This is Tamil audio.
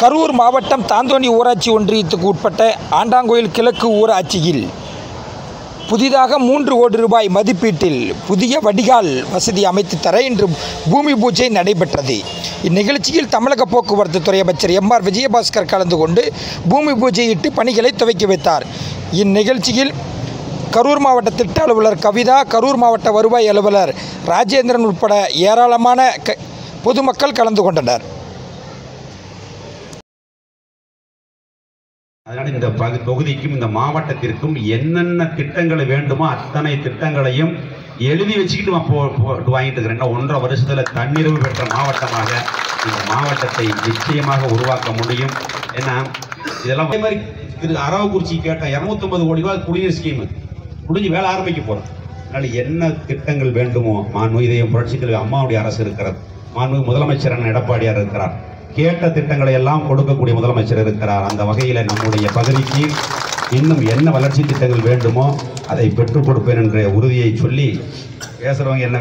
கரூர் மாவட்டம் தாந்தோணி ஊராட்சி ஒன்றியத்துக்கு உட்பட்ட ஆண்டாங்கோயில் கிழக்கு ஊராட்சியில் புதிதாக மூன்று கோடி ரூபாய் மதிப்பீட்டில் புதிய வடிகால் வசதி அமைத்து தர இன்று பூமி பூஜை நடைபெற்றது. இந்நிகழ்ச்சியில் தமிழக போக்குவரத்து துறை அமைச்சர் எம் ஆர் விஜயபாஸ்கர் கலந்து கொண்டு பூமி பூஜையிட்டு பணிகளை துவக்கி வைத்தார். இந்நிகழ்ச்சியில் கரூர் மாவட்ட திட்ட அலுவலர் கவிதா கரூர் மாவட்ட வருவாய் அலுவலர் ராஜேந்திரன் உட்பட ஏராளமான க பொதுமக்கள் கலந்து கொண்டனர். அதனால் இந்த பகு தொகுதிக்கும் இந்த மாவட்டத்திற்கும் என்னென்ன திட்டங்கள் வேண்டுமோ அத்தனை திட்டங்களையும் எழுதி வச்சுக்கிட்டு நான் போட்டு வாங்கிட்டு இருக்கிறேன். ஒன்றரை வருஷத்துல தன்னிறைவு பெற்ற மாவட்டமாக இந்த மாவட்டத்தை நிச்சயமாக உருவாக்க முடியும். ஏன்னா இதெல்லாம் அதே மாதிரி திரு அரவக்குறிச்சி கேட்ட இரநூத்தொம்பது கோடி ரூபாய் குடிநீர் ஸ்கீம் முடிஞ்சு வேலை ஆரம்பிக்க போறோம். அதனால என்ன திட்டங்கள் வேண்டுமோ மாண்பு இதயம் புரட்சித்தலைவர் அம்மாவுடைய அரசு இருக்கிறது மாண்பு முதலமைச்சர் அண்ணன் எடப்பாடியார் இருக்கிறார். கேட்ட திட்டங்களை எல்லாம் கொடுக்கக்கூடிய முதலமைச்சர் இருக்கிறார். அந்த வகையில் நம்முடைய பகுதிக்கு இன்னும் என்ன வளர்ச்சி திட்டங்கள் வேண்டுமோ அதை பெற்றுக் கொடுப்பேன் என்ற உறுதியை சொல்லி பேசுறவங்க என்ன